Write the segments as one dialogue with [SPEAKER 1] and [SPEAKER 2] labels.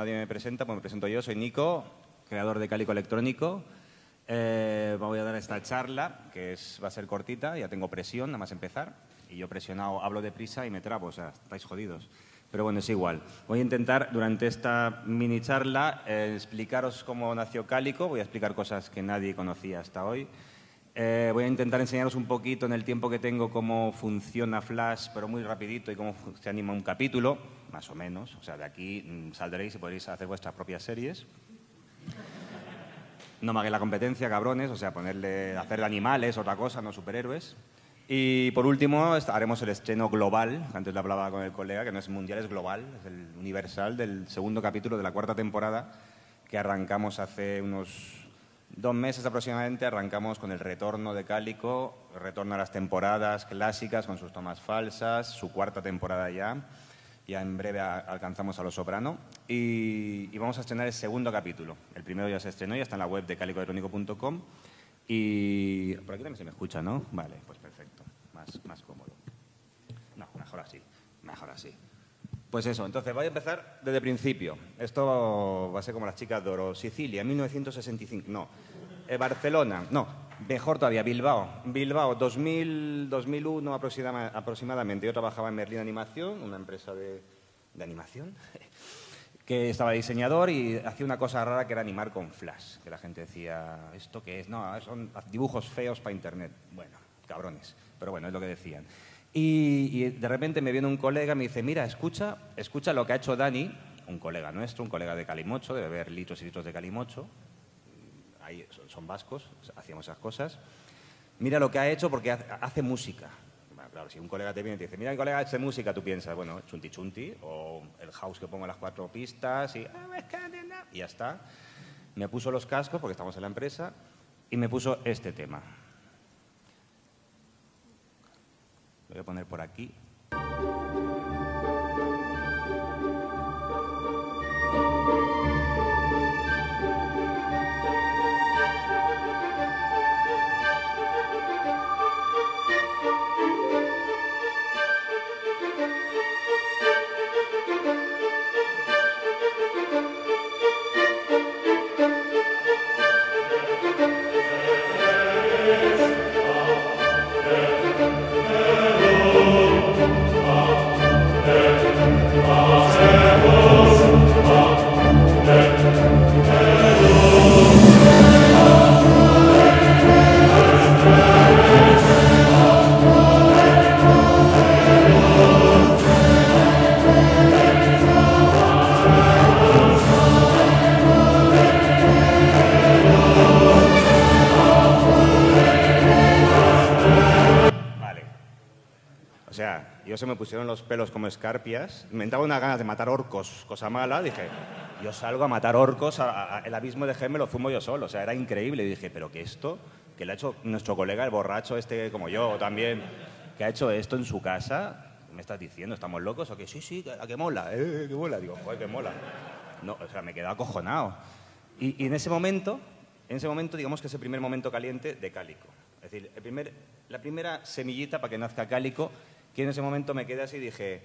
[SPEAKER 1] Nadie me presenta, pues me presento yo. Soy Nico, creador de Cálico Electrónico. Eh, voy a dar esta charla, que es, va a ser cortita, ya tengo presión, nada más empezar. Y yo presionado hablo deprisa y me trabo, o sea, estáis jodidos. Pero bueno, es igual. Voy a intentar, durante esta mini charla, eh, explicaros cómo nació Cálico. Voy a explicar cosas que nadie conocía hasta hoy. Eh, voy a intentar enseñaros un poquito en el tiempo que tengo cómo funciona Flash, pero muy rapidito, y cómo se anima un capítulo, más o menos. O sea, de aquí mm, saldréis y podréis hacer vuestras propias series. No me hagáis la competencia, cabrones, o sea, ponerle, hacer animales, otra cosa, no superhéroes. Y por último, haremos el estreno global, antes le hablaba con el colega, que no es mundial, es global, es el universal del segundo capítulo de la cuarta temporada, que arrancamos hace unos dos meses aproximadamente arrancamos con el retorno de Cálico, retorno a las temporadas clásicas con sus tomas falsas, su cuarta temporada ya. Ya en breve alcanzamos a Los Soprano y, vamos a estrenar el segundo capítulo. El primero ya se estrenó, ya está en la web de cálicoelectrónico.com y... Por aquí también se me escucha, ¿no? Vale, pues perfecto, más, más cómodo. No, mejor así, mejor así. Pues eso, entonces voy a empezar desde el principio. Esto va a ser como las chicas de Oro. Sicilia, 1965. No. Eh, Barcelona, no. Mejor todavía, Bilbao. Bilbao, 2000, 2001 aproximadamente. Yo trabajaba en Merlin Animación, una empresa de, de animación, que estaba diseñador y hacía una cosa rara que era animar con flash. Que la gente decía, ¿esto qué es? No, son dibujos feos para internet. Bueno, cabrones. Pero bueno, es lo que decían. Y, de repente me viene un colega y me dice, mira, escucha, escucha lo que ha hecho Dani, un colega nuestro, un colega de Calimocho, de beber litros y litros de Calimocho, Son vascos, hacíamos esas cosas. Mira lo que ha hecho porque hace música. claro, si un colega te viene y te dice, mira, mi colega hace música, tú piensas, bueno, chunti chunti, o el house que pongo las cuatro pistas, y, y ya está. Me puso los cascos, porque estamos en la empresa, y me puso este tema. Lo voy a poner por aquí. Se me pusieron los pelos como escarpias. Me entraba una ganas de matar orcos, cosa mala. Dije, yo salgo a matar orcos, el abismo de G me lo fumo yo solo. O sea, era increíble. Y dije, pero que esto, que lo ha hecho nuestro colega, el borracho este, como yo también, que ha hecho esto en su casa, ¿me estás diciendo? ¿Estamos locos? ¿O que sí, sí, a que mola? ¿Eh? ¿Qué mola? Digo, joder, que mola. No, o sea, me quedé acojonado. Y, y, en ese momento, en ese momento, digamos que es el primer momento caliente de Cálico. Es decir, el primer, la primera semillita para que nazca Cálico que en ese momento me quedé así y dije,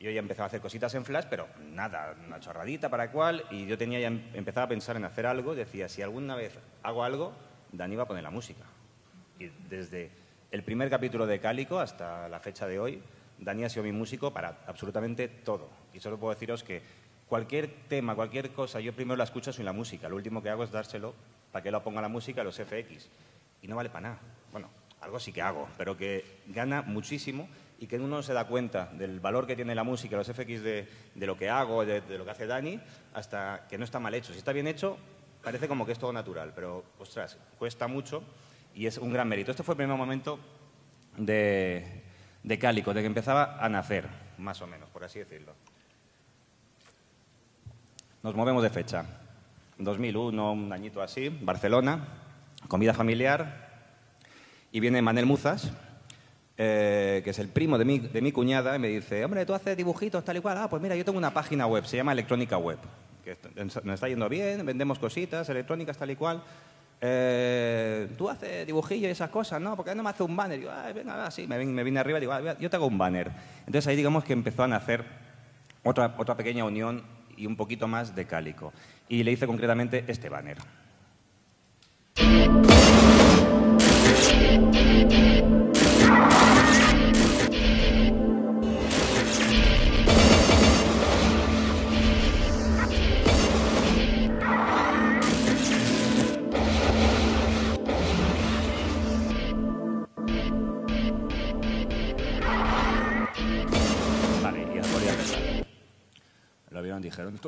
[SPEAKER 1] yo ya empezaba a hacer cositas en Flash, pero nada, una chorradita para cual, y yo tenía ya em, empezaba a pensar en hacer algo, decía, si alguna vez hago algo, Dani va a poner la música. Y desde el primer capítulo de Cálico hasta la fecha de hoy, Dani ha sido mi músico para absolutamente todo. Y solo puedo deciros que cualquier tema, cualquier cosa, yo primero la escucho sin la música. Lo último que hago es dárselo para que lo ponga la música a los FX. Y no vale para nada. Bueno, algo sí que hago, pero que gana muchísimo y que uno se da cuenta del valor que tiene la música, los FX de, lo que hago, de, lo que hace Dani, hasta que no está mal hecho. Si está bien hecho, parece como que es todo natural, pero, ostras, cuesta mucho y es un gran mérito. Este fue el primer momento de, de Cálico, de que empezaba a nacer, más o menos, por así decirlo. Nos movemos de fecha. 2001, un añito así, Barcelona, comida familiar, y viene Manel Muzas, eh, que es el primo de mi, de mi cuñada, y me dice, hombre, tú haces dibujitos tal y cual. Ah, pues mira, yo tengo una página web, se llama Electrónica Web, que nos está yendo bien, vendemos cositas electrónicas tal y cual. Eh, tú haces dibujillos y esas cosas, ¿no? Porque no me hace un banner. Y digo, ah, venga, sí, me, me vine arriba y digo, ah, yo te hago un banner. Entonces ahí digamos que empezó a nacer otra, otra pequeña unión y un poquito más de cálico. Y le hice concretamente este banner.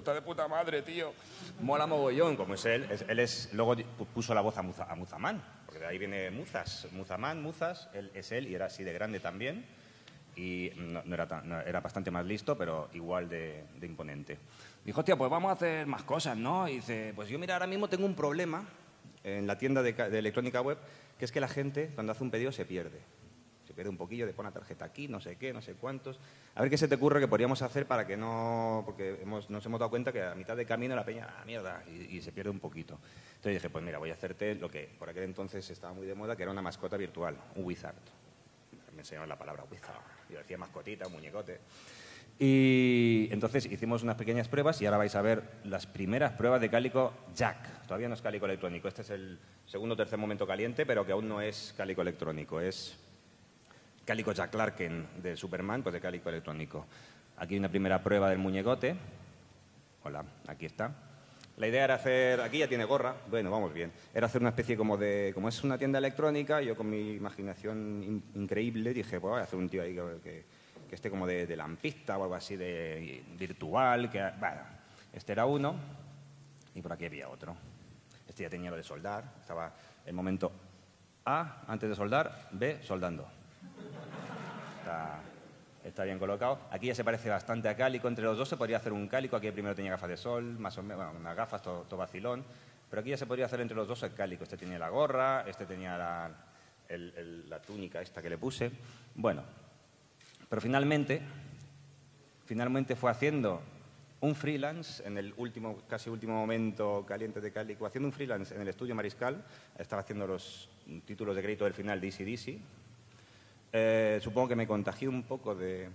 [SPEAKER 1] Esto está de puta madre, tío. Mola mogollón, como es él. él es, luego puso la voz a, Muza, a Muzamán, porque de ahí viene Muzas. Muzamán, Muzas, él, es él y era así de grande también. Y no, era, era bastante más listo, pero igual de, imponente. Dijo, tío, pues vamos a hacer más cosas, ¿no? Y dice, pues yo mira, ahora mismo tengo un problema en la tienda de, de electrónica web, que es que la gente cuando hace un pedido se pierde se pierde un poquillo, de pon la tarjeta aquí, no sé qué, no sé cuántos. A ver qué se te ocurre que podríamos hacer para que no... Porque hemos, nos hemos dado cuenta que a mitad de camino la peña, ah, mierda, y, se pierde un poquito. Entonces dije, pues mira, voy a hacerte lo que por aquel entonces estaba muy de moda, que era una mascota virtual, un wizard. Me enseñaron la palabra wizard. Yo decía mascotita, muñecote. Y entonces hicimos unas pequeñas pruebas y ahora vais a ver las primeras pruebas de cálico Jack. Todavía no es cálico electrónico. Este es el segundo o tercer momento caliente, pero que aún no es cálico electrónico. Es Cálico Jack Larken de Superman, pues de cálico electrónico. Aquí una primera prueba del muñecote. Hola, aquí está. La idea era hacer, aquí ya tiene gorra, bueno, vamos bien, era hacer una especie como de, como es una tienda electrónica, yo con mi imaginación increíble dije, pues voy a hacer un tío ahí que, esté como de, lampista o algo así de virtual, que, bueno, este era uno y por aquí había otro. Este ya tenía lo de soldar, estaba el momento A antes de soldar, B soldando está, bien colocado. Aquí ya se parece bastante a cálico. Entre los dos se podría hacer un cálico. Aquí primero tenía gafas de sol, más o menos, unas gafas, todo, vacilón. Pero aquí ya se podría hacer entre los dos el cálico. Este tenía la gorra, este tenía la, la túnica esta que le puse. Bueno, pero finalmente, finalmente fue haciendo un freelance en el último, casi último momento caliente de Cálico, haciendo un freelance en el estudio Mariscal, estaba haciendo los títulos de crédito del final de Easy eh, supongo que me contagié un poco de,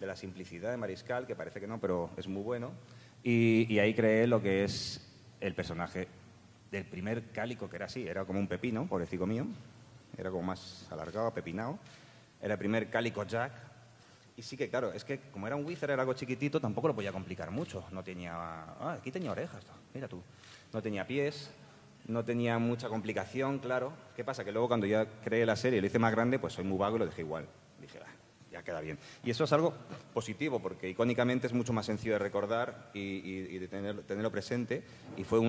[SPEAKER 1] la simplicidad de Mariscal, que parece que no, pero es muy bueno. Y, ahí creé lo que es el personaje del primer cálico, que era así, era como un pepino, pobrecito mío. Era como más alargado, pepinado. Era el primer cálico Jack. Y sí que, claro, es que como era un Wizard, era algo chiquitito, tampoco lo podía complicar mucho. No tenía... Ah, aquí tenía orejas, mira tú. No tenía pies, no tenía mucha complicación, claro. ¿Qué pasa? Que luego cuando ya creé la serie y lo hice más grande, pues soy muy vago y lo dejé igual. Dije, ah, ya queda bien. Y eso es algo positivo, porque icónicamente es mucho más sencillo de recordar y, de tenerlo presente, y fue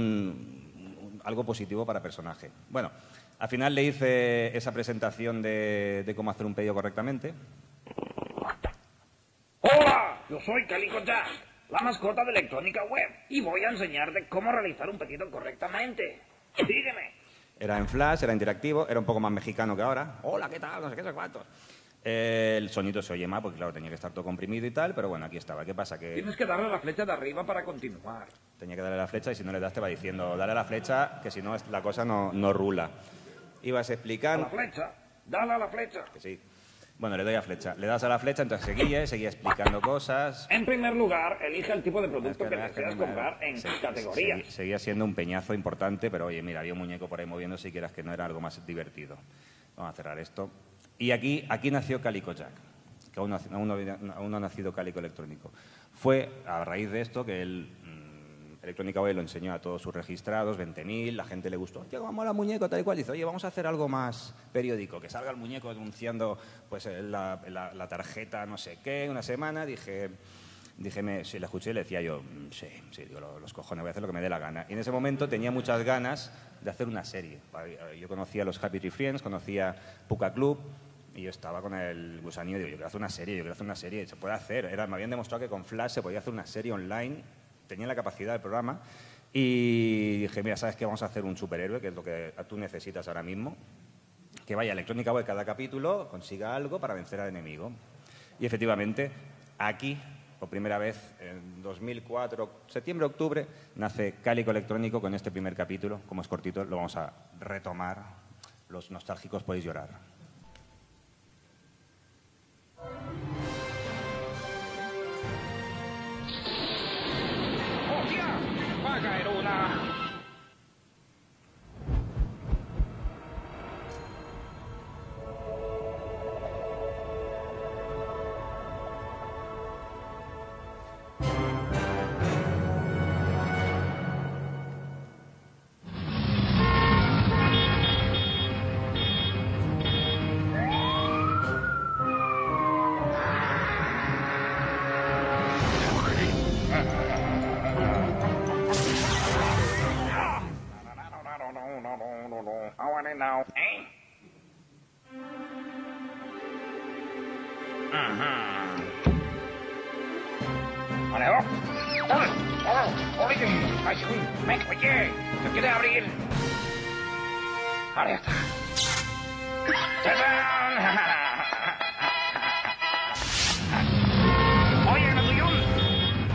[SPEAKER 1] algo positivo para personaje. Bueno, al final le hice esa presentación de, de cómo hacer un pedido correctamente.
[SPEAKER 2] ¡Hola! Yo soy Calico Jack, la mascota de Electrónica Web, y voy a enseñarte cómo realizar un pedido correctamente.
[SPEAKER 1] Era en flash, era interactivo, era un poco más mexicano que ahora. Hola, ¿qué tal? No sé qué, sé cuánto. el sonido se oye más porque, claro, tenía que estar todo comprimido y tal, pero bueno, aquí estaba. ¿Qué pasa? Que
[SPEAKER 2] Tienes que darle la flecha de arriba para continuar.
[SPEAKER 1] Tenía que darle la flecha y si no le das te va diciendo, dale la flecha, que si no la cosa no, no rula. Ibas explicando...
[SPEAKER 2] la flecha, dale a la flecha.
[SPEAKER 1] Que sí. Bueno, le doy a flecha. Le das a la flecha, entonces seguía, seguía explicando cosas.
[SPEAKER 2] En primer lugar, elige el tipo de producto que, deseas comprar en categoría.
[SPEAKER 1] Seguía siendo un peñazo importante, pero oye, mira, había un muñeco por ahí moviéndose y quieras que no era algo más divertido. Vamos a cerrar esto. Y aquí, aquí nació Calico Jack, que aún aún no ha nacido Calico Electrónico. Fue a raíz de esto que él Electrónica Web lo enseñó a todos sus registrados, 20.000, la gente le gustó, tío, vamos al muñeco, tal y cual. Dice, oye, vamos a hacer algo más periódico, que salga el muñeco anunciando pues, la, tarjeta no sé qué, una semana. Dije, dije si la escuché, le decía yo, mm, sí, sí, digo, los cojones, voy a hacer lo que me dé la gana. Y en ese momento tenía muchas ganas de hacer una serie. Yo conocía a los Happy Tree Friends, conocía Puka Club, y yo estaba con el gusanillo, digo, yo quiero hacer una serie, yo quiero hacer una serie, se puede hacer. Era, me habían demostrado que con Flash se podía hacer una serie online tenía la capacidad del programa y dije, mira, ¿sabes qué? Vamos a hacer un superhéroe, que es lo que tú necesitas ahora mismo, que vaya a electrónica web cada capítulo, consiga algo para vencer al enemigo. Y efectivamente, aquí, por primera vez, en 2004, septiembre-octubre, nace Cálico Electrónico con este primer capítulo. Como es cortito, lo vamos a retomar. Los nostálgicos podéis llorar.
[SPEAKER 2] Va To know, eh? Vale, oh. ¡Oh! ¡Oh! ¡Oye! ¡Ay, ¡Venga, oye! ¡Se quiere abrir! Ahora ya está. ¡Tadán! ¡Oye, Natuyun!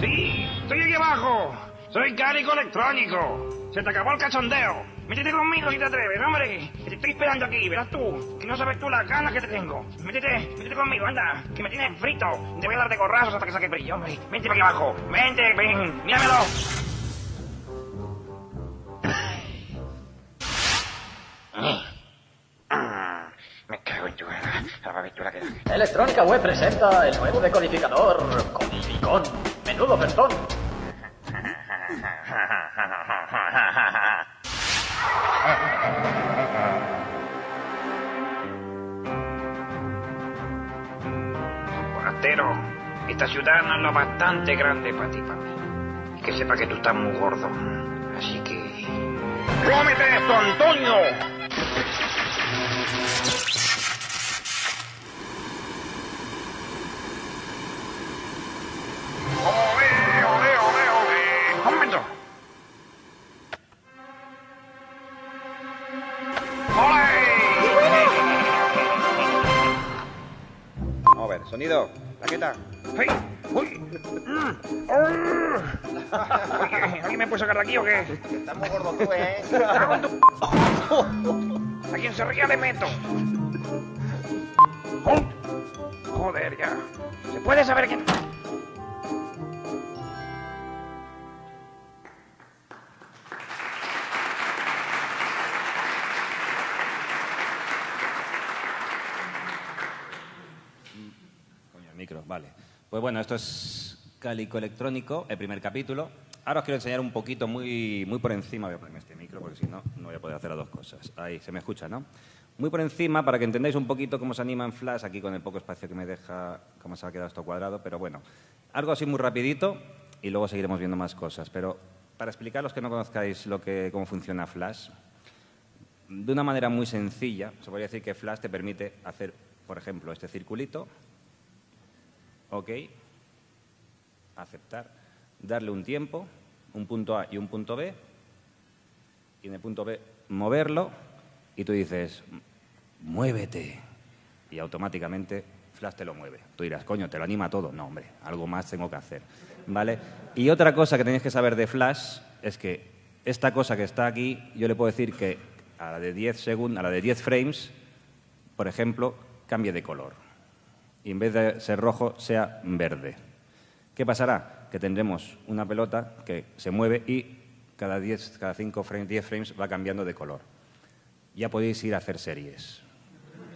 [SPEAKER 2] ¡Sí! ¡Estoy aquí abajo! ¡Soy cánico electrónico! ¡Se te acabó el cachondeo! Métete conmigo si te atreves, hombre. Que te estoy esperando aquí, verás tú. Que no sabes tú las ganas que te tengo. Métete, métete conmigo, anda. Que me tienes frito. Te voy a dar de corrazos hasta que saque brillo, hombre. Vente para aquí abajo. Vente, ven. Míramelo. Me cago en tu cara. La que da.
[SPEAKER 3] Electrónica Web presenta el nuevo decodificador Codificón. Menudo perdón.
[SPEAKER 2] Esta ciudad no es lo bastante grande para ti, mí. Y que sepa que tú estás muy gordo. Así que... ¡Cómete esto, Antonio! Oye, ¿Alguien me puede sacar de aquí o qué?
[SPEAKER 3] Estás muy gordo tú, ¿eh?
[SPEAKER 2] ¡Cago en tu- ¿A quién se ría le meto? Joder, ya. ¿Se puede saber quién...?
[SPEAKER 1] Coño, el micro, vale. Pues bueno, esto es Cálico Electrónico, el primer capítulo. Ahora os quiero enseñar un poquito muy, muy por encima, voy a ponerme este micro porque si no, no voy a poder hacer las dos cosas. Ahí, se me escucha, ¿no? Muy por encima, para que entendáis un poquito cómo se anima en Flash, aquí con el poco espacio que me deja, cómo se ha quedado esto cuadrado, pero bueno, algo así muy rapidito y luego seguiremos viendo más cosas. Pero para explicar los que no conozcáis lo que, cómo funciona Flash, de una manera muy sencilla, se podría decir que Flash te permite hacer, por ejemplo, este circulito, OK, aceptar, darle un tiempo, un punto A y un punto B, y en el punto B moverlo, y tú dices, muévete, y automáticamente Flash te lo mueve. Tú dirás, coño, te lo anima todo. No, hombre, algo más tengo que hacer. ¿Vale? Y otra cosa que tenéis que saber de Flash es que esta cosa que está aquí, yo le puedo decir que a la de 10 segundos, a la de 10 frames, por ejemplo, cambie de color y en vez de ser rojo sea verde. ¿Qué pasará? Que tendremos una pelota que se mueve y cada 10, cada 5 frames, 10 frames va cambiando de color. Ya podéis ir a hacer series.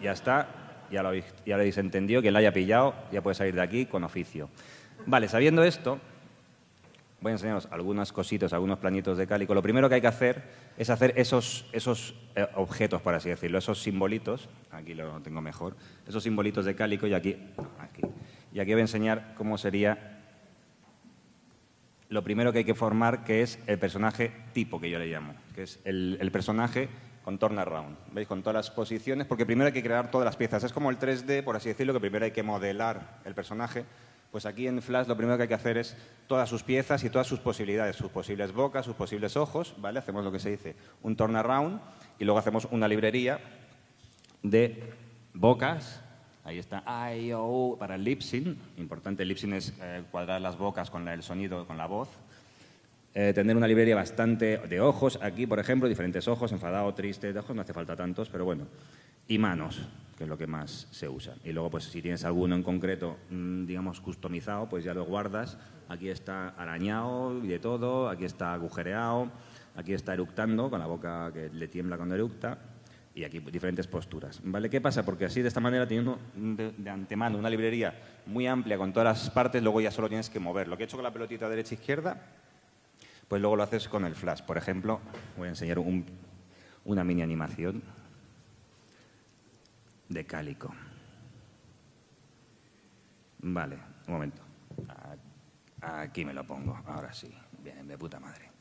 [SPEAKER 1] Ya está, ya lo habéis, ya lo habéis entendido, quien la haya pillado ya puede salir de aquí con oficio. Vale, sabiendo esto, voy a enseñaros algunas cositas, algunos planitos de cálico. Lo primero que hay que hacer es hacer esos, esos eh, objetos, por así decirlo, esos simbolitos. Aquí lo tengo mejor. Esos simbolitos de cálico y aquí, aquí. Y aquí voy a enseñar cómo sería lo primero que hay que formar, que es el personaje tipo, que yo le llamo, que es el, personaje con turnaround, ¿veis? Con todas las posiciones, porque primero hay que crear todas las piezas. Es como el 3D, por así decirlo, que primero hay que modelar el personaje. Pues aquí en Flash lo primero que hay que hacer es todas sus piezas y todas sus posibilidades, sus posibles bocas, sus posibles ojos, ¿vale? Hacemos lo que se dice un turnaround y luego hacemos una librería de bocas. Ahí está I, O, U, para el lip sync. Importante, el lip sync es eh, cuadrar las bocas con el sonido, con la voz. Eh, tener una librería bastante de ojos. Aquí, por ejemplo, diferentes ojos, enfadado, triste, de ojos no hace falta tantos, pero bueno. y manos, que es lo que más se usa. Y luego, pues si tienes alguno en concreto, mm, digamos, customizado, pues ya lo guardas. Aquí está arañado y de todo, aquí está agujereado, aquí está eructando, con la boca que le tiembla cuando eructa, y aquí diferentes posturas. ¿Vale? ¿Qué pasa? Porque así, de esta manera, teniendo de, antemano una librería muy amplia con todas las partes, luego ya solo tienes que mover. Lo que he hecho con la pelotita derecha-izquierda, pues luego lo haces con el flash. Por ejemplo, voy a enseñar un- una mini animación de cálico. Vale, un momento. Aquí me lo pongo, ahora sí. Bien, de puta madre.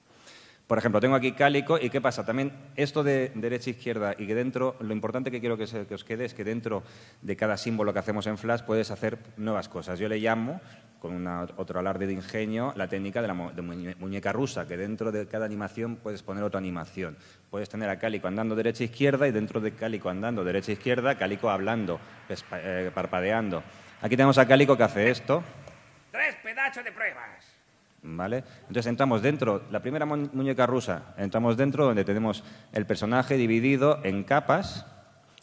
[SPEAKER 1] Por ejemplo, tengo aquí cálico y ¿qué pasa? También esto de derecha-izquierda y que dentro, lo importante que quiero que, que os quede es que dentro de cada símbolo que hacemos en Flash puedes hacer nuevas cosas. Yo le llamo, con una- otro alarde de ingenio, la técnica de la de muñe- muñeca rusa, que dentro de cada animación puedes poner otra animación. Puedes tener a cálico andando derecha-izquierda y dentro de cálico andando derecha-izquierda, cálico hablando, eh, parpadeando. Aquí tenemos a cálico que hace esto.
[SPEAKER 2] Tres pedazos de pruebas.
[SPEAKER 1] ¿Vale? Entonces entramos dentro, la primera mu- muñeca rusa, entramos dentro donde tenemos el personaje dividido en capas.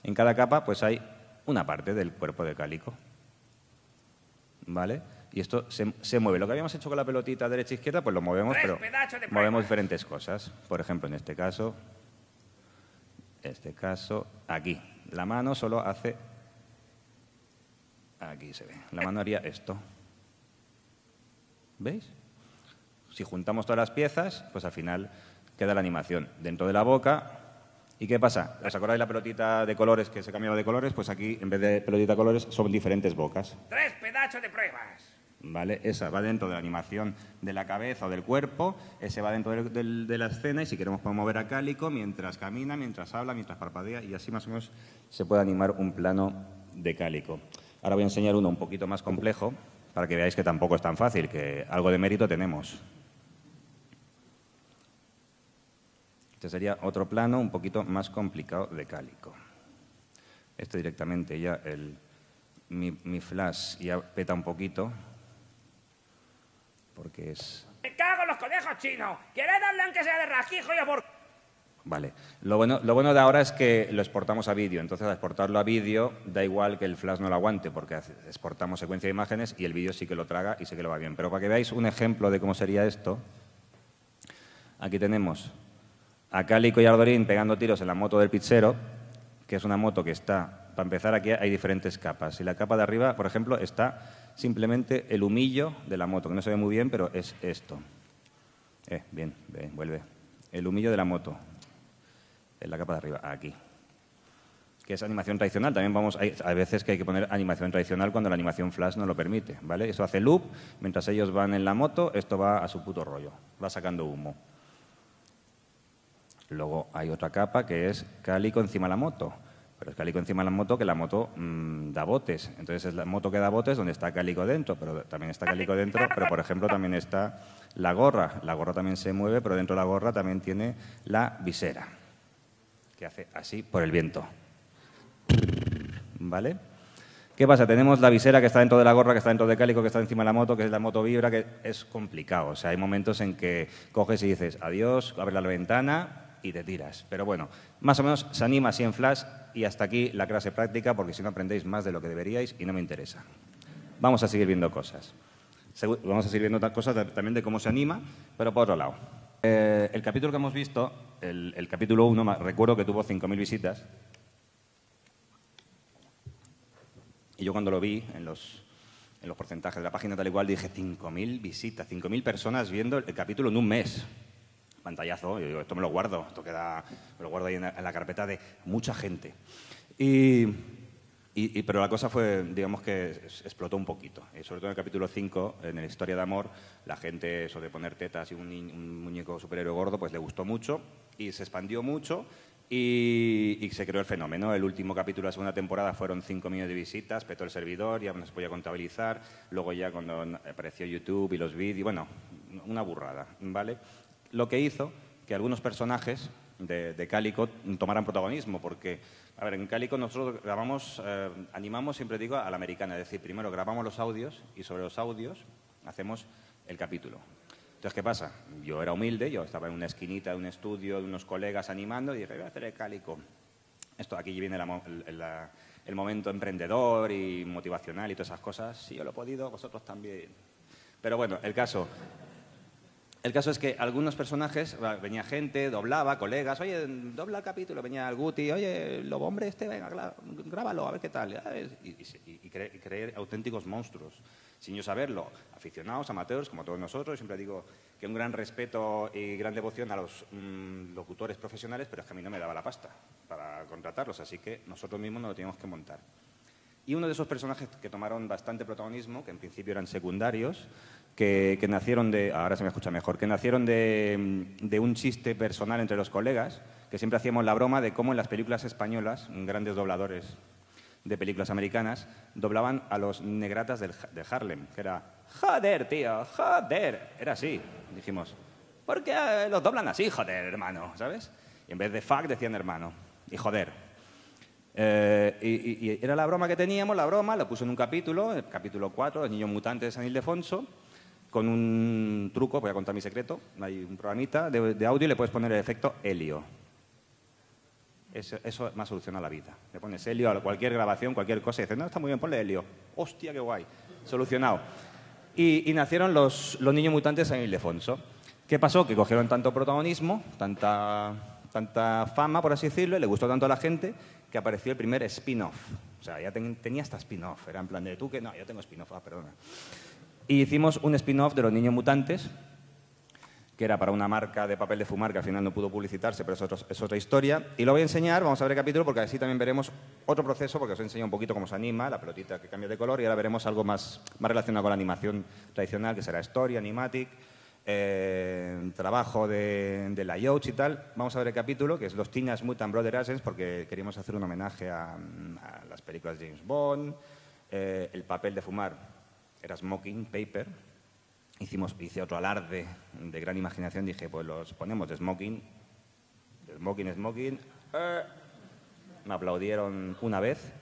[SPEAKER 1] En cada capa pues hay una parte del cuerpo de cálico. ¿Vale? Y esto se, se mueve. Lo que habíamos hecho con la pelotita derecha-izquierda, pues lo movemos, pero movemos diferentes cosas. Por ejemplo, en este caso, este caso, aquí. La mano solo hace... Aquí se ve. La mano haría esto. ¿Veis? Si juntamos todas las piezas, pues al final queda la animación dentro de la boca. ¿Y qué pasa? ¿Os acordáis la pelotita de colores que se cambiaba de colores? Pues aquí, en vez de pelotita de colores, son diferentes bocas.
[SPEAKER 2] Tres pedazos de pruebas.
[SPEAKER 1] ¿Vale? Esa va dentro de la animación de la cabeza o del cuerpo, ese va dentro del- del- de la escena y si queremos podemos mover a Cálico mientras camina, mientras habla, mientras parpadea y así más o menos se puede animar un plano de Cálico. Ahora voy a enseñar uno un poquito más complejo para que veáis que tampoco es tan fácil, que algo de mérito tenemos. Este sería otro plano un poquito más complicado de Cálico. Este directamente ya el, mi, mi flash ya peta un poquito porque es...
[SPEAKER 2] Me cago en los conejos chinos. ¿Quieres darle aunque sea de rasquijo y por...
[SPEAKER 1] Vale. Lo bueno, lo bueno de ahora es que lo exportamos a vídeo. Entonces, al exportarlo a vídeo, da igual que el flash no lo aguante, porque exportamos secuencia de imágenes y el vídeo sí que lo traga y sí que lo va bien. Pero para que veáis un ejemplo de cómo sería esto, aquí tenemos a y Ardorín pegando tiros en la moto del pizzero, que es una moto que está, para empezar aquí hay diferentes capas. Y la capa de arriba, por ejemplo, está simplemente el humillo de la moto, que no se ve muy bien, pero es esto. Eh, bien, bien, vuelve. El humillo de la moto, en la capa de arriba, aquí. Que es animación tradicional. También vamos, hay, hay veces que hay que poner animación tradicional cuando la animación flash no lo permite, ¿vale? Eso hace loop, mientras ellos van en la moto, esto va a su puto rollo, va sacando humo. Luego hay otra capa que es cálico encima de la moto. Pero es cálico encima de la moto que la moto mm, da botes. Entonces es la moto que da botes donde está cálico dentro, pero también está cálico dentro, pero por ejemplo también está la gorra. La gorra también se mueve, pero dentro de la gorra también tiene la visera, que hace así por el viento. ¿Vale? ¿Qué pasa? Tenemos la visera que está dentro de la gorra, que está dentro de cálico, que está encima de la moto, que es la moto vibra, que es complicado. O sea, hay momentos en que coges y dices adiós, abres la ventana y te tiras. Pero bueno, más o menos se anima así en flash y hasta aquí la clase práctica, porque si no aprendéis más de lo que deberíais y no me interesa. Vamos a seguir viendo cosas. Vamos a seguir viendo cosas también de cómo se anima, pero por otro lado. Eh, el capítulo que hemos visto, el, capítulo 1, recuerdo que tuvo 5.000 visitas. Y yo cuando lo vi en los, en los porcentajes de la página tal igual dije 5.000 visitas, 5.000 personas viendo el capítulo en un mes. Pantallazo, yo digo, esto me lo guardo, esto queda, me lo guardo ahí en la, en la carpeta de mucha gente. Y, y- y- pero la cosa fue, digamos que explotó un poquito. Y sobre todo en el capítulo 5, en la historia de amor, la gente, de poner tetas y un, un muñeco superhéroe gordo, pues le gustó mucho y se expandió mucho y, y se creó el fenómeno. El último capítulo de la segunda temporada fueron 5 millones de visitas, petó el servidor, ya no se podía contabilizar. Luego ya cuando apareció YouTube y los vídeos, bueno, una burrada, ¿vale? Lo que hizo que algunos personajes de, de Cálico tomaran protagonismo, porque, a ver, en Cálico nosotros grabamos, eh, animamos, siempre digo, a la americana, es decir, primero grabamos los audios y sobre los audios hacemos el capítulo. Entonces, ¿qué pasa? Yo era humilde, yo estaba en una esquinita de un estudio de unos colegas animando y dije, voy a hacer el Cálico. Esto aquí viene el momento emprendedor y motivacional y todas esas cosas. Si yo lo he podido, vosotros también. Pero bueno, el caso. El caso es que algunos personajes, venía gente, doblaba, colegas, oye, dobla el capítulo, venía el Guti, oye, lobo hombre este, venga, grábalo, a ver qué tal. Y, y creer auténticos monstruos, sin yo saberlo. Aficionados, amateurs, como todos nosotros, siempre digo que un gran respeto y gran devoción a los mm, locutores profesionales, pero es que a mí no me daba la pasta para contratarlos, así que nosotros mismos nos lo teníamos que montar. Y uno de esos personajes que tomaron bastante protagonismo, que en principio eran secundarios, que, nacieron de, ahora se me escucha mejor, que nacieron de, un chiste personal entre los colegas, que siempre hacíamos la broma de cómo en las películas españolas, grandes dobladores de películas americanas, doblaban a los negratas del, de Harlem, que era, joder, tío, joder, era así, dijimos, ¿por qué eh, los doblan así, joder, hermano? ¿Sabes? Y en vez de fuck decían hermano, y joder. Eh, y, y- era la broma que teníamos, la broma, la puso en un capítulo, el capítulo 4, Los niños mutantes de San Ildefonso, con un truco, voy a contar mi secreto, hay un programita de, de audio y le puedes poner el efecto helio. Eso, eso me ha solucionado la vida. Le pones helio a cualquier grabación, cualquier cosa, y dices, no, está muy bien, ponle helio. Hostia, qué guay. Solucionado. Y, y nacieron los, los niños mutantes de San Ildefonso. ¿Qué pasó? Que cogieron tanto protagonismo, tanta, tanta fama, por así decirlo, y le gustó tanto a la gente, que apareció el primer spin-off. O sea, ya ten- tenía hasta spin-off. Era en plan de, tú que no, yo tengo spin-off, ah, perdona. Y hicimos un spin-off de los niños mutantes, que era para una marca de papel de fumar que al final no pudo publicitarse, pero es otra historia. Y lo voy a enseñar, vamos a ver el capítulo, porque así también veremos otro proceso, porque os he enseñado un poquito cómo se anima, la pelotita que cambia de color, y ahora veremos algo más, más relacionado con la animación tradicional, que será Story, Animatic, eh, trabajo de, de layouts y tal. Vamos a ver el capítulo, que es los Teenage Mutant Brother Agents, porque queríamos hacer un homenaje a, a las películas de James Bond, eh, el papel de fumar era Smoking Paper, hicimos, hice otro alarde de gran imaginación, dije, pues los ponemos de smoking, de smoking, smoking. eh. Me aplaudieron una vez.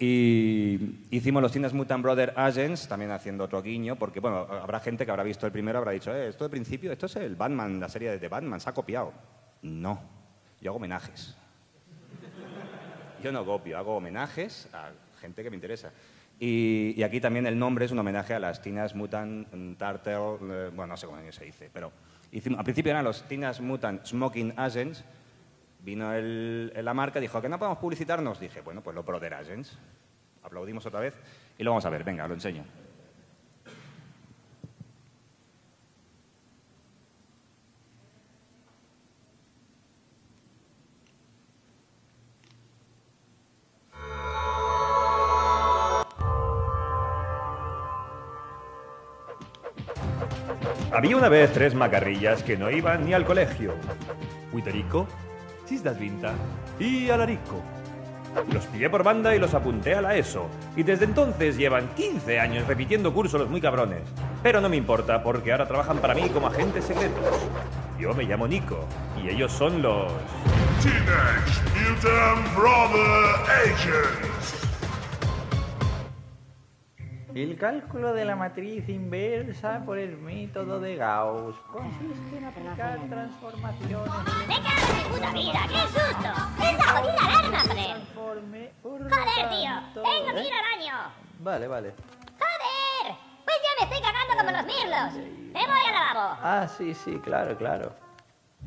[SPEAKER 1] Y hicimos los Teenage Mutant Brother Agents, también haciendo otro guiño, porque bueno, habrá gente que habrá visto el primero, habrá dicho, eh, esto de principio, esto es el Batman, la serie de Batman, se ha copiado. No, yo hago homenajes. Yo no copio, hago homenajes a gente que me interesa. Y, y aquí también el nombre es un homenaje a las Teenage Mutant Turtle, eh, bueno, no sé cómo se dice, pero hicimos- al principio eran los Teenage Mutant Smoking Agents. Vino el, la marca, dijo que no podemos publicitarnos. Dije, bueno, pues los Brother Agents. Aplaudimos otra vez y lo vamos a ver. Venga, lo enseño.
[SPEAKER 4] Había una vez tres macarrillas que no iban ni al colegio. Huiterico, Chisdas Vinta y Alarico. Los pillé por banda y los apunté a la ESO. Y desde entonces llevan 15 años repitiendo cursos los muy cabrones. Pero no me importa porque ahora trabajan para mí como agentes secretos. Yo me llamo Nico y ellos son los...
[SPEAKER 5] Teenage Mutant Brother Agents.
[SPEAKER 6] El cálculo de la matriz inversa por el método de Gauss consiste en aplicar transformaciones
[SPEAKER 7] ¡Me cago en mi puta vida! ¡Qué susto! ¡Es la jodida alarma, joder! ¡Joder, tío! ¡Tengo que
[SPEAKER 6] ¿Eh?
[SPEAKER 7] ir al baño!
[SPEAKER 6] Vale, vale.
[SPEAKER 7] ¡Joder! Pues ya me estoy cagando como los mirlos. ¡Me voy al lavabo!
[SPEAKER 6] Ah, sí, sí, claro, claro.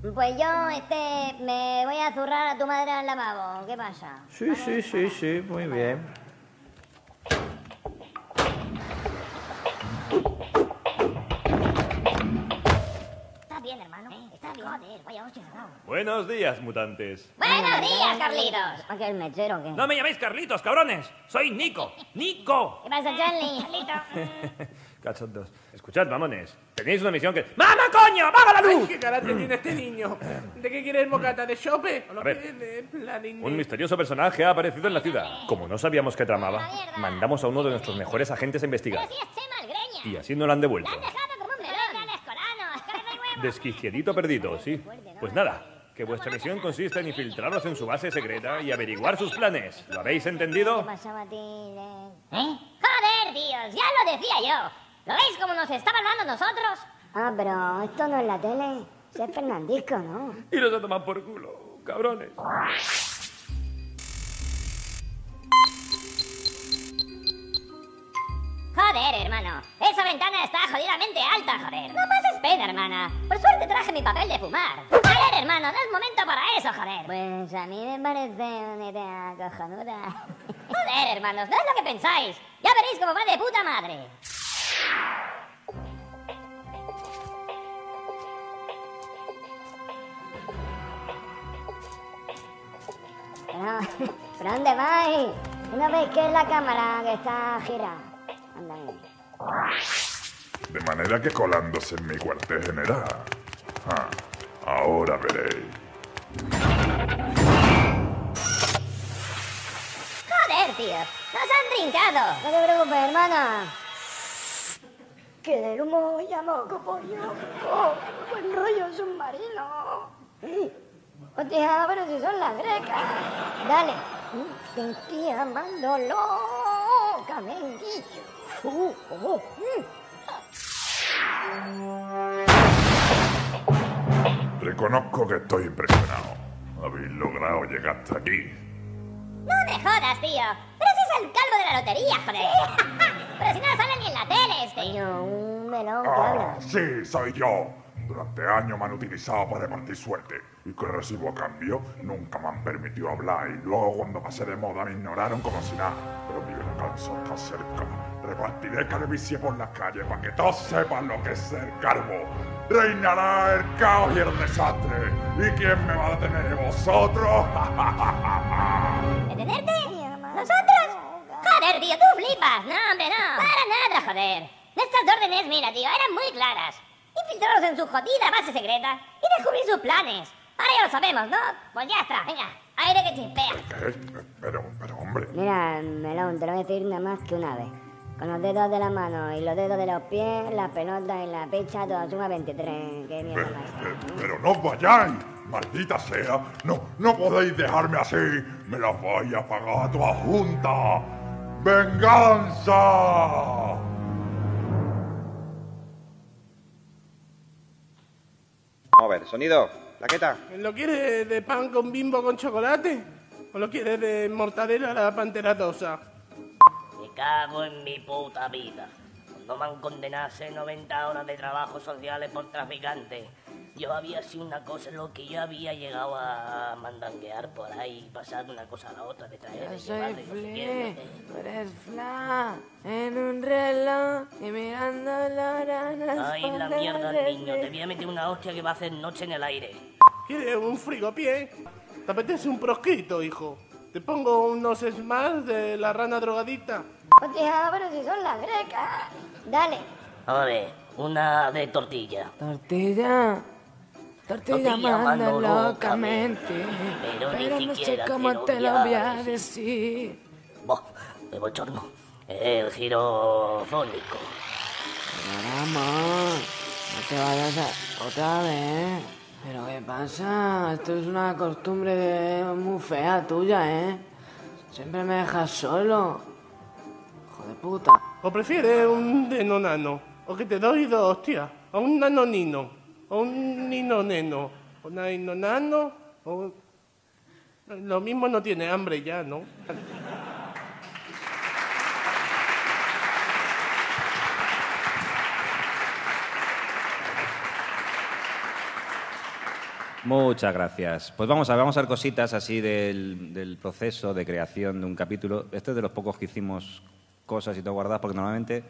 [SPEAKER 7] Pues yo, este, me voy a zurrar a tu madre al lavabo. ¿Qué pasa?
[SPEAKER 6] Sí, sí, sí, sí, muy bien.
[SPEAKER 7] Dado.
[SPEAKER 4] Buenos días, mutantes.
[SPEAKER 7] ¡Buenos días, Carlitos! ¿A qué el mechero o qué?
[SPEAKER 4] No me llaméis Carlitos, cabrones. Soy Nico. Nico.
[SPEAKER 7] ¿Qué pasa, Charlie? Carlito.
[SPEAKER 4] Cachondos. Escuchad, mamones. Tenéis una misión que... ¡Mamá, coño! ¡Apaga la luz!
[SPEAKER 8] ¿Qué carácter tiene este niño? ¿De qué quieres bocata? ¿De chope? ¿O lo
[SPEAKER 4] A ver.
[SPEAKER 8] quieres de?
[SPEAKER 4] Un misterioso personaje ha aparecido en la ciudad. Como no sabíamos que tramaba, mandamos a uno de nuestros mejores agentes a investigar.
[SPEAKER 7] Pero si es Chema el greña.
[SPEAKER 4] Y así no lo han devuelto.
[SPEAKER 7] Han dejado como un melón. ¡Eres escolano! ¡Cara de huevo!
[SPEAKER 4] Desquiciadito perdido, sí. Pues nada, que vuestra misión consiste en infiltrarlos en su base secreta y averiguar sus planes. ¿Lo habéis
[SPEAKER 7] ¿Qué
[SPEAKER 4] entendido?
[SPEAKER 7] pasaba a ti? de- ¿Eh? ¡Joder, tíos! ¡Ya lo decía yo! ¿Lo veis como nos estaba hablando nosotros?
[SPEAKER 9] Ah, pero esto no es la tele. Es Fernandisco, ¿no?
[SPEAKER 4] Y los a tomar por culo, cabrones.
[SPEAKER 7] Joder, hermano. Esa ventana está jodidamente alta, joder. No pases pena, hermana. Por suerte traje mi papel de fumar. Joder, hermano, no es momento para eso, joder.
[SPEAKER 9] Pues a mí me parece una idea cojonuda.
[SPEAKER 7] Joder, hermanos, no es lo que pensáis. Ya veréis cómo va de puta madre.
[SPEAKER 9] Pero, ¿pero dónde vais? ¿No veis que es la cámara que está girada?
[SPEAKER 5] De manera que colándose en mi cuartel general. Ah, ahora veréis.
[SPEAKER 7] Joder, tío. Nos han trincado.
[SPEAKER 9] No te preocupes, hermana. Que del humo ya moco pollo. Oh, buen rollo submarino. Hostia, pero si son las grecas. Dale. Te estoy amando locamente. Uh, oh, mm.
[SPEAKER 5] Reconozco que estoy impresionado. Habéis logrado llegar hasta aquí.
[SPEAKER 7] No me jodas, tío. Pero si es el calvo de la lotería, joder. Pero si no sale ni en la tele, este.
[SPEAKER 9] Coño, un melón que
[SPEAKER 5] Ah,
[SPEAKER 9] habla.
[SPEAKER 5] sí, soy yo. Durante años me han utilizado para repartir suerte. ¿Y qué recibo a cambio? Nunca me han permitido hablar y luego cuando pasé de moda me ignoraron como si nada. Pero mi venganza está cerca. Repartiré calvicie por las calles para que todos sepan lo que es ser calvo. Reinará el caos y el desastre. ¿Y quién me va a detener? ¿Vosotros?
[SPEAKER 7] ¿Detenerte? ¿Nosotros? Joder, tío, tú flipas. No, hombre, no. Para nada, joder. Nuestras órdenes, mira, tío, eran muy claras. Infiltrarlos en su jodida base secreta y descubrir sus planes. Ahora ya lo sabemos, ¿no? Pues ya está, venga. Aire que chispea.
[SPEAKER 5] ¿Qué? Pero, pero, hombre.
[SPEAKER 9] Mira, melón, te lo voy a decir nada más que una vez. Con los dedos de la mano y los dedos de los pies, la pelota y la pecha, todo suma 23. Qué mierda
[SPEAKER 5] Pero,
[SPEAKER 9] pasa.
[SPEAKER 5] pero- pero no os vayáis, maldita sea. No, no podéis dejarme así. Me las voy a pagar todas juntas. ¡Venganza!
[SPEAKER 1] Vamos a ver, sonido, plaqueta.
[SPEAKER 8] ¿Lo quieres de pan con bimbo con chocolate? ¿O lo quieres de mortadela a la panteratosa?
[SPEAKER 10] Me cago en mi puta vida. Cuando me han condenado a hacer 90 horas de trabajo sociales por traficantes, yo había sido una cosa lo que yo había llegado a mandanguear por ahí, pasar de una cosa a la otra, de traer, de
[SPEAKER 11] Yo soy
[SPEAKER 10] llevar, de no sé
[SPEAKER 11] eres Fla, en un reloj y mirando la hora.
[SPEAKER 10] Ay, la mierda, niño, te voy a meter una hostia que va a hacer noche en el aire.
[SPEAKER 8] ¿Quieres un frigopié? ¿Te apetece un proscrito, hijo? ¿Te pongo unos smash de la rana drogadita?
[SPEAKER 9] Hostia, pero si son las grecas. Dale.
[SPEAKER 10] A ver, una de tortilla.
[SPEAKER 11] Tortilla. Tortilla
[SPEAKER 10] Tortilla
[SPEAKER 11] manda
[SPEAKER 10] mando
[SPEAKER 11] locamente.
[SPEAKER 10] pero ni
[SPEAKER 11] no sé cómo te lo voy a decir.
[SPEAKER 10] Boh, de bochorno. El girofónico.
[SPEAKER 11] Amor, no te vayas a... otra vez. ¿Pero qué pasa? Esto es una costumbre de- muy fea tuya, ¿eh? Siempre me dejas solo. Hijo de puta.
[SPEAKER 8] ¿O prefieres un neno nano? ¿O que te doy dos hostias? ¿O un nano nino? ¿O un nino neno? ¿O nino nano? ¿O... Lo mismo no tiene hambre ya, ¿no?
[SPEAKER 1] Muchas gracias. Pues vamos a, vamos a ver cositas así del, del proceso de creación de un capítulo. Este es de los pocos que hicimos cosas y todo guardadas, porque normalmente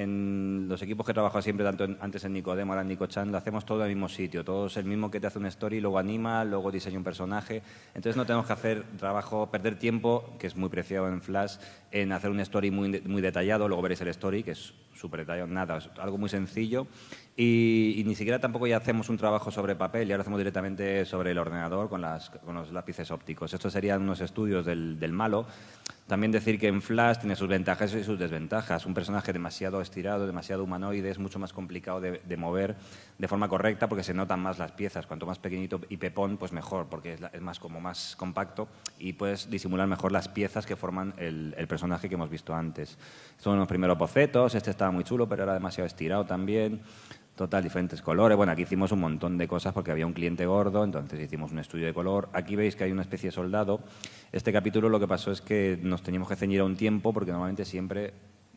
[SPEAKER 1] en los equipos que he siempre, tanto en- antes en Nicodemo, ahora en Nicochan, lo hacemos todo en el mismo sitio. Todo es el mismo que te hace una story, luego anima, luego diseña un personaje. Entonces no tenemos que hacer trabajo, perder tiempo, que es muy preciado en Flash, en hacer un story muy, muy detallado. Luego veréis el story, que es súper detallado, nada, es algo muy sencillo. Y, y ni siquiera tampoco ya hacemos un trabajo sobre papel, ya lo hacemos directamente sobre el ordenador con, las, con los lápices ópticos. Estos serían unos estudios del, del malo. También decir que en Flash tiene sus ventajas y sus desventajas. Un personaje demasiado estirado, demasiado humanoide, es mucho más complicado de, de mover de forma correcta porque se notan más las piezas. Cuanto más pequeñito y pepón, pues mejor, porque es, la- es más, como más compacto y puedes disimular mejor las piezas que forman el, el personaje que hemos visto antes. Son los primeros bocetos, este estaba muy chulo, pero era demasiado estirado también. Total, diferentes colores. Bueno, aquí hicimos un montón de cosas porque había un cliente gordo, entonces hicimos un estudio de color. Aquí veis que hay una especie de soldado. Este capítulo lo que pasó es que nos teníamos que ceñir a un tiempo porque normalmente siempre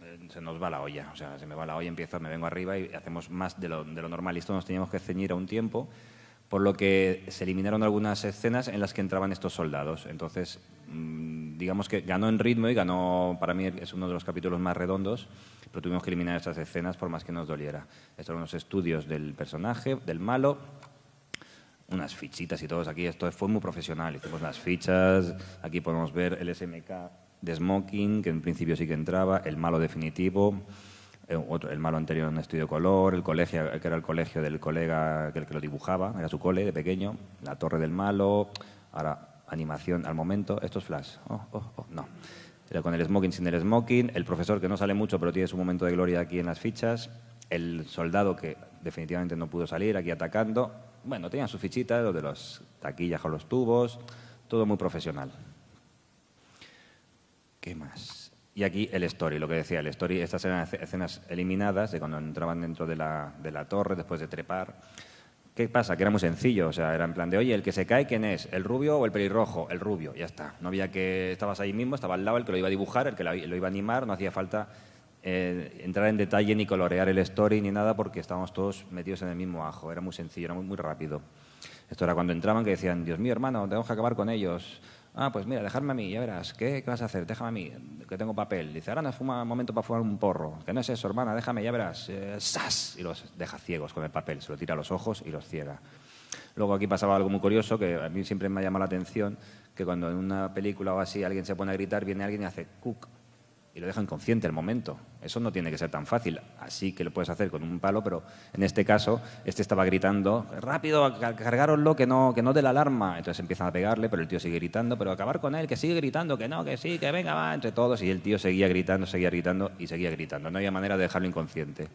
[SPEAKER 1] eh, se nos va la olla. O sea, se me va la olla, empiezo, me vengo arriba y hacemos más de lo, de lo normal. Y esto nos teníamos que ceñir a un tiempo, por lo que se eliminaron algunas escenas en las que entraban estos soldados. Entonces, mm, digamos que ganó en ritmo y ganó, para mí es uno de los capítulos más redondos, pero tuvimos que eliminar estas escenas por más que nos doliera. Estos son los estudios del personaje, del malo, unas fichitas y todos aquí. Esto fue muy profesional. Hicimos las fichas. Aquí podemos ver el SMK de Smoking, que en principio sí que entraba, el malo definitivo, eh, el malo anterior en estudio color, el colegio, que era el colegio del colega que, que lo dibujaba, era su cole de pequeño, la torre del malo, ahora animación al momento. Esto es flash. Oh, oh, oh, no. Con el smoking sin el smoking, el profesor que no sale mucho pero tiene su momento de gloria aquí en las fichas, el soldado que definitivamente no pudo salir aquí atacando. Bueno, tenían su fichita, lo de las taquillas con los tubos, todo muy profesional. ¿Qué más? Y aquí el story, lo que decía, el story, estas eran esce- escenas eliminadas de cuando entraban dentro de la, de la torre después de trepar. ¿Qué pasa? Que era muy sencillo, o sea, era en plan de, oye, el que se cae, ¿quién es? ¿El rubio o el pelirrojo? El rubio, ya está. No había que, estabas ahí mismo, estaba al lado el que lo iba a dibujar, el que lo, iba a animar, no hacía falta eh, entrar en detalle ni colorear el story ni nada porque estábamos todos metidos en el mismo ajo, era muy sencillo, era muy, muy rápido. Esto era cuando entraban que decían, Dios mío, hermano, tenemos que acabar con ellos. Ah, pues mira, dejarme a mí, ya verás. ¿Qué, vas a hacer? Déjame a mí, que tengo papel. Dice, ahora nos fuma un momento para fumar un porro. Que no es eso, hermana, déjame, ya verás. Eh, ¡Sas! Y los deja ciegos con el papel. Se lo tira a los ojos y los ciega. Luego aquí pasaba algo muy curioso que a mí siempre me ha llamado la atención, que cuando en una película o así alguien se pone a gritar, viene alguien y hace cook y lo deja inconsciente al momento. Eso no tiene que ser tan fácil. Así que lo puedes hacer con un palo, pero en este caso, este estaba gritando, rápido, ca- cargároslo, que no, que no dé la alarma. Entonces empiezan a pegarle, pero el tío sigue gritando, pero acabar con él, que sigue gritando, que no, que sí, que venga, va, entre todos. Y el tío seguía gritando, seguía gritando y seguía gritando. No había manera de dejarlo inconsciente.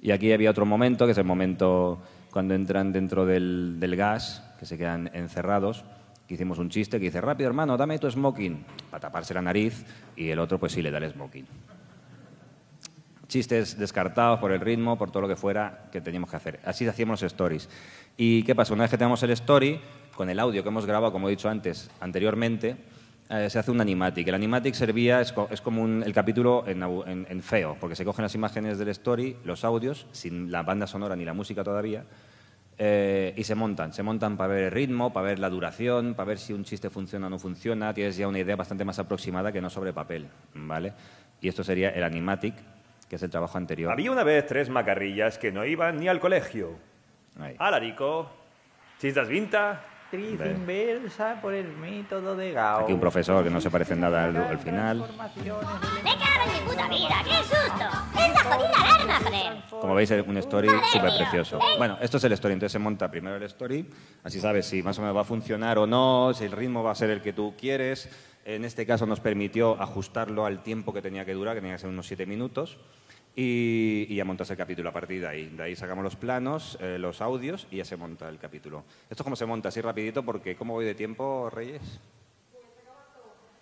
[SPEAKER 1] Y aquí había otro momento, que es el momento cuando entran dentro del gas, que se quedan encerrados, que hicimos un chiste que dice, rápido hermano, dame tu smoking, para taparse la nariz, y el otro pues sí le da el smoking. Chistes descartados por el ritmo, por todo lo que fuera que teníamos que hacer. Así hacíamos los stories. ¿Y qué pasa? Una vez que tenemos el story, con el audio que hemos grabado, como he dicho antes, anteriormente, eh, se hace un animatic. El animatic servía, es, es como el capítulo en feo, porque se cogen las imágenes del story, los audios, sin la banda sonora ni la música todavía, eh, y se montan. Se montan para ver el ritmo, para ver la duración, para ver si un chiste funciona o no funciona. Tienes ya una idea bastante más aproximada que no sobre papel, ¿vale? Y esto sería el animatic, que es el trabajo anterior.
[SPEAKER 4] Había una vez tres macarrillas que no iban ni al colegio. Alarico, chistas vinta.
[SPEAKER 6] Actriz inversa por el método de Gauss.
[SPEAKER 1] Aquí un profesor que no se parece en nada al, al final.
[SPEAKER 7] ¡Me cago en mi puta vida! ¡Qué susto! ¡Es la jodida alarma, joder!
[SPEAKER 1] Como veis, es un story súper precioso. Bueno, esto es el story, entonces se monta primero el story, así sabes si más o menos va a funcionar o no, si el ritmo va a ser el que tú quieres. En este caso nos permitió ajustarlo al tiempo que tenía que durar, que tenía que ser unos siete minutos, y, y ya montas el capítulo a partir de ahí. De ahí sacamos los planos, eh, los audios y ya se monta el capítulo. Esto es como se monta, así rapidito, porque ¿cómo voy de tiempo, Reyes?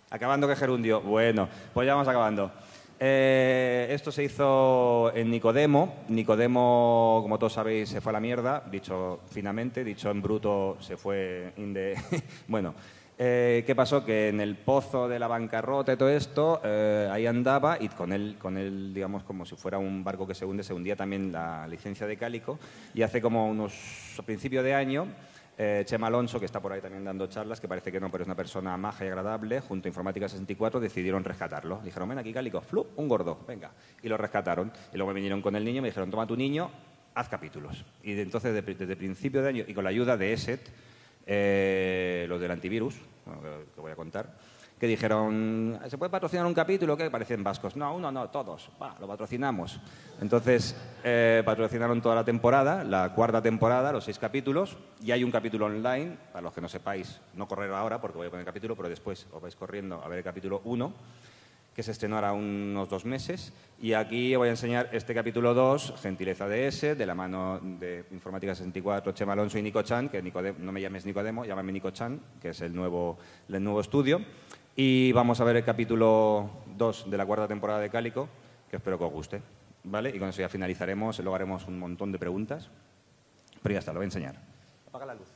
[SPEAKER 1] Acabando que gerundio. Bueno, pues ya vamos acabando. Eh, esto se hizo en Nicodemo. Nicodemo, como todos sabéis, se fue a la mierda, dicho finamente, dicho en bruto, se fue in bueno, eh, ¿qué pasó? Que en el pozo de la bancarrota y todo esto, eh, ahí andaba y con él, con él, digamos, como si fuera un barco que se hunde, se hundía también la licencia de Cálico. Y hace como unos, a principio de año, eh, Chema Alonso, que está por ahí también dando charlas, que parece que no, pero es una persona maja y agradable, junto a Informática 64 decidieron rescatarlo. Dijeron, ven aquí, Cálico, flup, un gordo, venga. Y lo rescataron. Y luego me vinieron con el niño y me dijeron, toma tu niño, haz capítulos. Y entonces, de- desde principio de año, y con la ayuda de ESET, eh, los del antivirus, que, voy a contar, que dijeron, ¿se puede patrocinar un capítulo? que Parecen vascos. No, uno no, todos. Va, lo patrocinamos. Entonces, eh, patrocinaron toda la temporada, la cuarta temporada, los seis capítulos, y hay un capítulo online, para los que no sepáis, no correr ahora porque voy a poner el capítulo, pero después os vais corriendo a ver el capítulo 1, que se estrenó ahora unos dos meses. Y aquí voy a enseñar este capítulo 2, Gentileza de S, de la mano de Informática 64, Chema Alonso y Nico Chan, que Nicode- no me llames Nicodemo, llámame Nico Chan, que es el nuevo, el nuevo estudio. Y vamos a ver el capítulo 2 de la cuarta temporada de Cálico, que espero que os guste. ¿Vale? Y con eso ya finalizaremos, luego haremos un montón de preguntas. Pero ya está, lo voy a enseñar. Apaga la luz.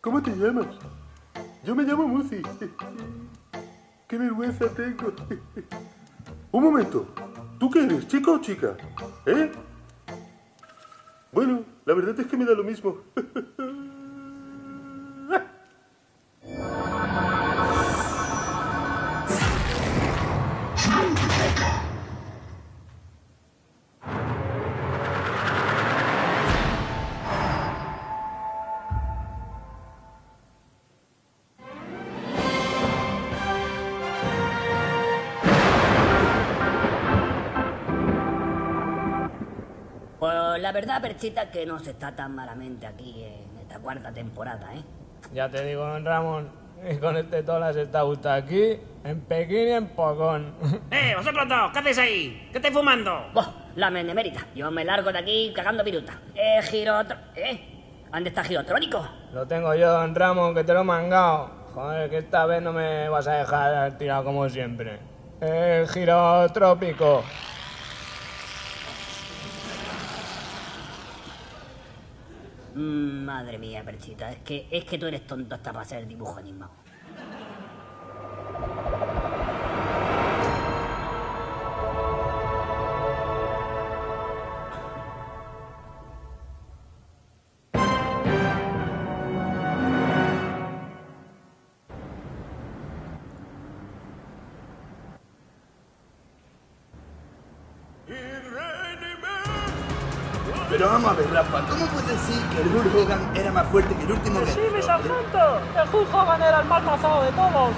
[SPEAKER 12] ¿Cómo te llamas? Yo me llamo Muzi. Qué vergüenza tengo. Un momento. ¿Tú qué eres, chico o chica? ¿Eh? Bueno, la verdad es que me da lo mismo.
[SPEAKER 10] La verdad, Perchita, que no se está tan malamente aquí en esta cuarta temporada, ¿eh?
[SPEAKER 13] Ya te digo, don Ramón, y con este tolas está usted aquí, en Pekín y en Pocón.
[SPEAKER 2] ¡Eh, vosotros dos! ¿Qué hacéis ahí? ¿Qué estáis fumando?
[SPEAKER 10] Vos, la menemérita. Yo me largo de aquí cagando viruta. Eh, girotro... ¿Eh? ¿Dónde está girotrónico?
[SPEAKER 13] Lo tengo yo, don Ramón, que te lo he mangado. Joder, que esta vez no me vas a dejar tirado como siempre. El giro trópico.
[SPEAKER 10] Mm, madre mía, Perchita, es que, es que tú eres tonto hasta para hacer dibujo animado.
[SPEAKER 14] Pero vamos a ver, Rafa, ¿cómo puedes decir que el Hulk Hogan era más fuerte que el último
[SPEAKER 13] Sí,
[SPEAKER 14] guerrero?
[SPEAKER 13] mi sargento. El Hulk Hogan era el más pasado de todos.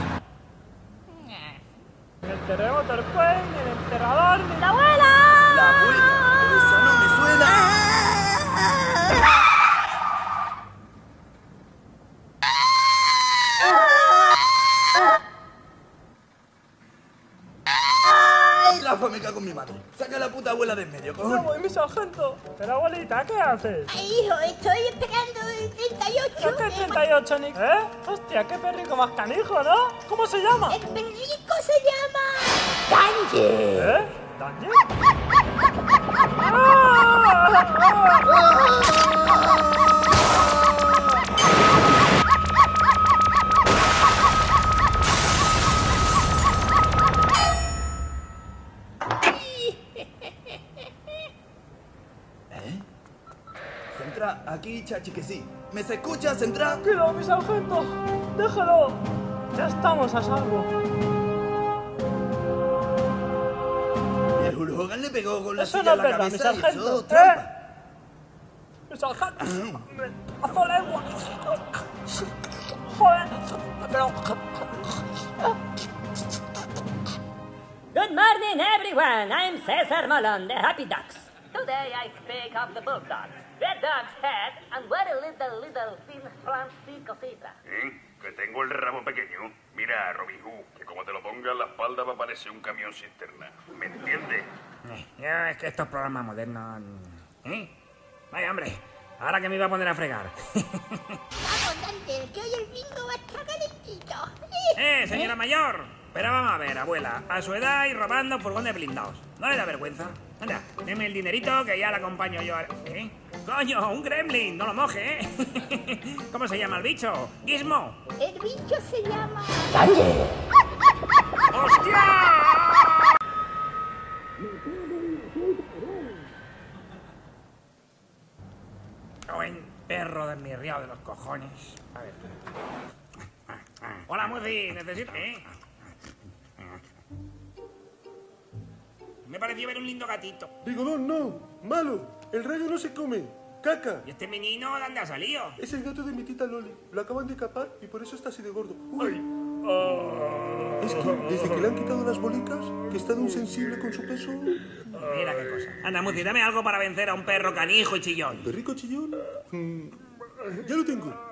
[SPEAKER 13] Ni el terremoto, el Queen, ni el emperador, ni... ¡La abuela!
[SPEAKER 14] La abuela, eso no me suena. ¡Ay, Rafa, me cago en mi madre! Saca a la puta abuela de en medio,
[SPEAKER 13] ¡No
[SPEAKER 14] cojones.
[SPEAKER 13] voy, mi sargento! Pero abuelita, ¿qué haces?
[SPEAKER 9] Hijo, estoy esperando el 38.
[SPEAKER 13] ¿Pero qué 38, Nick? ¿Eh? Hostia, qué perrico más canijo, ¿no? ¿Cómo se llama?
[SPEAKER 9] El perrico se llama...
[SPEAKER 13] ¿Eh? ¿Daniel?
[SPEAKER 14] ¿Eh? Centra, aquí, chachi, que sí. ¿Me se escucha, Centra?
[SPEAKER 13] Cuidado, mi sargento. Déjalo. Ya estamos a salvo.
[SPEAKER 14] Y el Hulk Hogan le pegó con la
[SPEAKER 13] Eso
[SPEAKER 14] silla
[SPEAKER 13] no
[SPEAKER 14] en la
[SPEAKER 13] verdad, mi
[SPEAKER 14] cabeza y
[SPEAKER 13] sargento.
[SPEAKER 14] eso, trampa.
[SPEAKER 13] ¿Eh? Mi sargento. ¡Hazo lengua! Joder. Pero...
[SPEAKER 10] Good morning, everyone. I'm Cesar Malone, the Happy Ducks. Today I speak of the Bulldogs. Red Dog's head and very little, little thin flanchy cosita.
[SPEAKER 15] ¿Eh? Que tengo el rabo pequeño. Mira, Robin Hood, que como te lo ponga en la espalda va a parecer un camión cisterna. ¿Me entiendes?
[SPEAKER 2] Eh, Ya es que estos programas modernos... ¿Eh? Vaya, hombre. Ahora que me iba a poner a fregar.
[SPEAKER 9] Vamos, Dante, que hoy el bingo va a estar calentito.
[SPEAKER 2] ¡Eh, señora mayor! Pero vamos a ver, abuela. A su edad y robando furgones blindados. ¿No le da vergüenza? Anda, deme el dinerito que ya la acompaño yo. a- ¿Eh? ¡Coño, un gremlin! No lo moje, ¿eh? ¿Cómo se llama el bicho? ¡Gizmo!
[SPEAKER 9] El bicho se llama...
[SPEAKER 2] ¡Hostia! Buen perro desmirriado de los cojones. A ver. Hola, Muzi, necesito... ¿Eh? Me pareció ver un lindo gatito.
[SPEAKER 12] Rigodón, no. Malo. El rayo no se come. Caca.
[SPEAKER 2] ¿Y este menino dónde ha salido?
[SPEAKER 12] Es el gato de mi tita Loli. Lo acaban de capar y por eso está así de gordo. Uy. Es que desde que le han quitado las bolicas, que está de insensible con su peso.
[SPEAKER 2] Mira qué cosa. Anda, Muzi, dame algo para vencer a un perro canijo y chillón.
[SPEAKER 12] ¿Perrico chillón? Mm, ya lo tengo.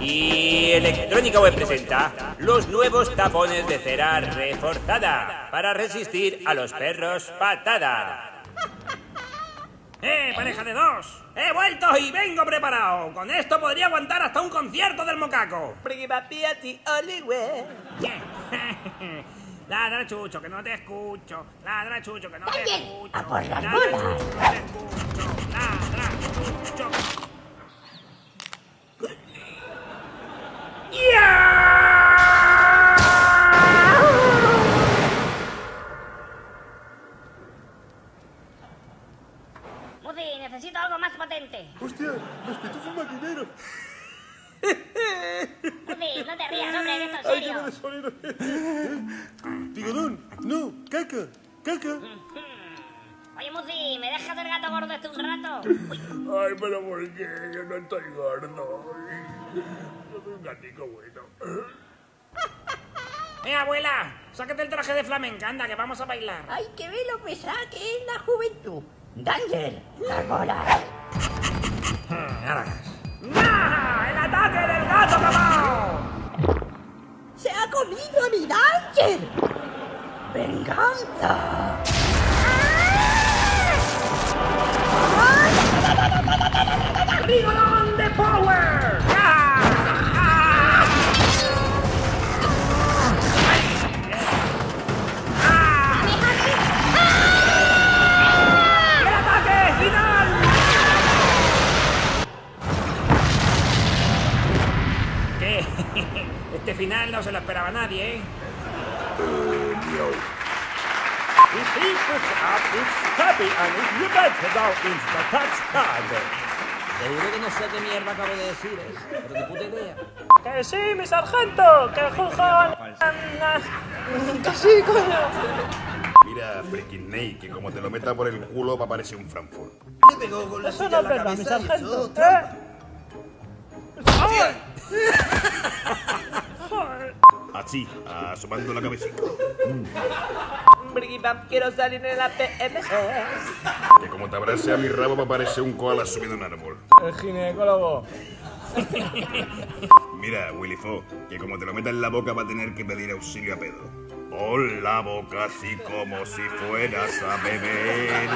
[SPEAKER 16] Y Electrónica Web presenta los nuevos tapones de cera reforzada para resistir a los perros patada.
[SPEAKER 2] ¡Eh, pareja de dos! ¡He vuelto y vengo preparado! Con esto podría aguantar hasta un concierto del mocaco. Ladra, Chucho, que no te escucho. Ladra, Chucho, que no te escucho.
[SPEAKER 9] ¡A por las
[SPEAKER 2] Ladra! Chucho, que no te escucho. Ladra, Chucho.
[SPEAKER 7] Woody, necesito algo más potente.
[SPEAKER 12] Hostia, los pitufos maquineros.
[SPEAKER 7] Woody, no te rías, hombre, esto es serio.
[SPEAKER 12] Ay, qué mal sonido. Bigodón, no, caca, caca.
[SPEAKER 7] Oye, Muzi, ¿me dejas el gato gordo este un rato? Uy,
[SPEAKER 15] Ay, pero ¿por qué? Yo no estoy gordo. Yo soy un gatito bueno.
[SPEAKER 2] ¡Eh, abuela! Sácate el traje de flamenca, anda, que vamos a bailar.
[SPEAKER 17] Hay que ver lo pesada que es la juventud. Danger, las bolas.
[SPEAKER 2] ¡Ah! ¡El ataque del gato cabao!
[SPEAKER 17] ¡Se ha comido a mi Danger! ¡Venganza!
[SPEAKER 2] ¡Rigolón de Power! ¡Ah! ¡Ah! Este final no se lo esperaba nadie, ¿eh?
[SPEAKER 4] He puts up, it's happy, and if you bet it out, it's the touchdown.
[SPEAKER 18] Seguro que no sé qué mierda acabo de decir, ¿eh? Pero ni puta idea.
[SPEAKER 13] ¡Que sí, mi sargento! ¡Que juega! ¡Que sí, coño!
[SPEAKER 15] Mira, freaking Nate, que como te lo meta por el culo va a parecer un Frankfurt.
[SPEAKER 14] Le pegó con la
[SPEAKER 13] Eso
[SPEAKER 14] silla
[SPEAKER 13] no
[SPEAKER 14] en
[SPEAKER 13] es
[SPEAKER 14] la
[SPEAKER 13] verdad, mi
[SPEAKER 14] cabeza y eso...
[SPEAKER 13] sargento. ¿Eh?
[SPEAKER 15] Así, asomando la cabecita.
[SPEAKER 13] Brigibam, quiero salir en la PMS.
[SPEAKER 15] Que como te abrace a mi rabo va a parecer un koala subido en un árbol.
[SPEAKER 13] El ginecólogo.
[SPEAKER 15] Mira, Willy Fo, que como te lo meta en la boca va a tener que pedir auxilio a pedo. Pon la boca así como si fueras a beber.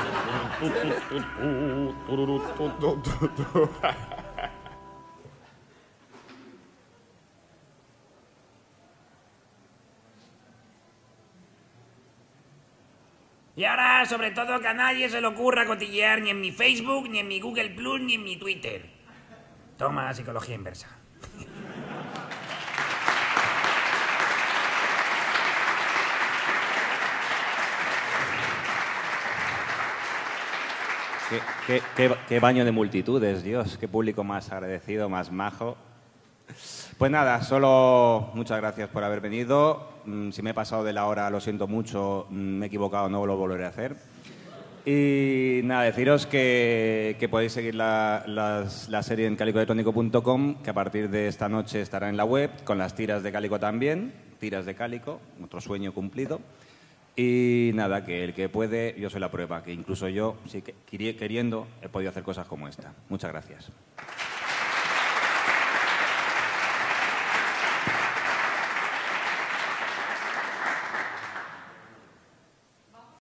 [SPEAKER 2] Y ahora, sobre todo, que a nadie se le ocurra cotillear ni en mi Facebook, ni en mi Google Plus, ni en mi Twitter. Toma psicología inversa.
[SPEAKER 1] Qué, qué- baño de multitudes, Dios, qué público más agradecido, más majo. Pues nada, solo muchas gracias por haber venido. Mm, Si me he pasado de la hora, lo siento mucho, mm, me he equivocado, no lo volveré a hacer. Y nada, deciros que, que podéis seguir la, serie en calicoelectrónico.com, que a partir de esta noche estará en la web, con las tiras de Cálico también, tiras de Cálico, otro sueño cumplido. Y nada, que el que puede, yo soy la prueba, que incluso yo, sí que queri- queriendo, he podido hacer cosas como esta. Muchas gracias.